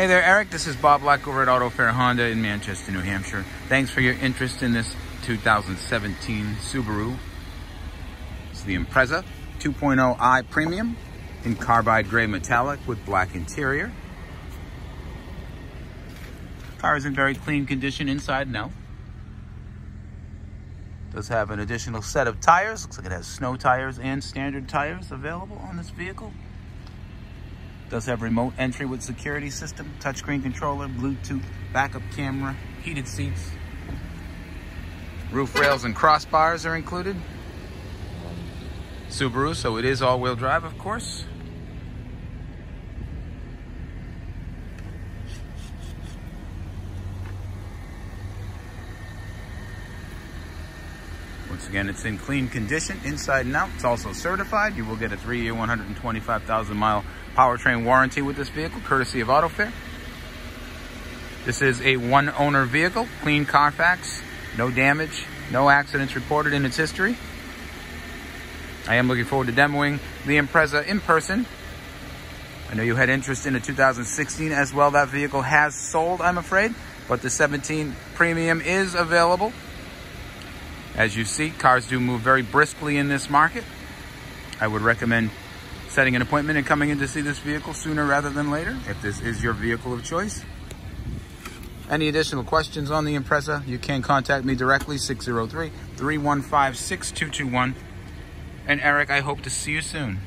Hey there, Eric. This is Bob Black over at Auto Fair Honda in Manchester, New Hampshire. Thanks for your interest in this 2017 Subaru. It's the Impreza 2.0i Premium in carbide gray metallic with black interior. Car is in very clean condition inside out. Does have an additional set of tires. Looks like it has snow tires and standard tires available on this vehicle. Does have remote entry with security system, touchscreen controller, Bluetooth, backup camera, heated seats. Roof rails and crossbars are included. Subaru, so it is all-wheel drive, of course. Once again, it's in clean condition, inside and out. It's also certified. You will get a three-year, 125,000 mile powertrain warranty with this vehicle, courtesy of AutoFair. This is a one-owner vehicle, clean Carfax, no damage, no accidents reported in its history. I am looking forward to demoing the Impreza in person. I know you had interest in a 2016 as well. That vehicle has sold, I'm afraid, but the 17 Premium is available. As you see, cars do move very briskly in this market. I would recommend setting an appointment and coming in to see this vehicle sooner rather than later, if this is your vehicle of choice. Any additional questions on the Impreza, you can contact me directly, 603-315-6221. And Eric, I hope to see you soon.